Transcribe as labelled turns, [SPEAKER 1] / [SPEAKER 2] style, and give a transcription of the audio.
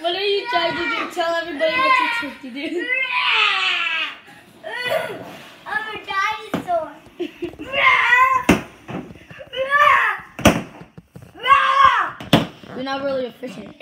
[SPEAKER 1] what are you trying to do? Tell everybody what you're trying to do.
[SPEAKER 2] I'm a dinosaur.
[SPEAKER 1] you're not really efficient.